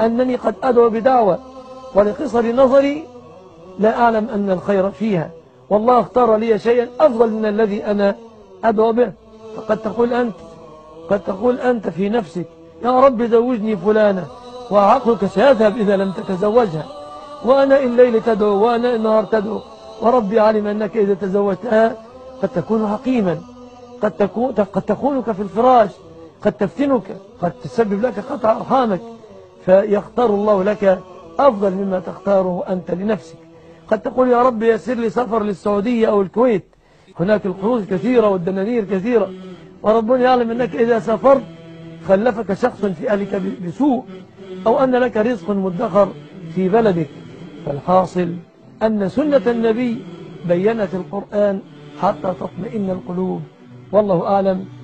أنني قد أدعو بدعوة ولقصر نظري لا أعلم أن الخير فيها. والله اختار لي شيئا أفضل من الذي أنا أدعو به. فقد تقول أنت قد تقول أنت في نفسك يا رب زوجني فلانة وعقلك سيذهب إذا لم تتزوجها. وأنا إن ليل تدعو وأنا إن نهار تدعو. وربي علم أنك إذا تزوجتها قد تكون حقيما قد, تكون قد تخونك في الفراش قد تفتنك قد تسبب لك قطع أرحامك فيختار الله لك أفضل مما تختاره أنت لنفسك. قد تقول يا رب يسر لي سفر للسعودية أو الكويت. هناك القروض كثيرة والدنانير كثيرة. وربنا يعلم أنك إذا سافرت خلفك شخص في أهلك بسوء أو أن لك رزق مدخر في بلدك. فالحاصل أن سنة النبي بينت القرآن حتى تطمئن القلوب. والله أعلم.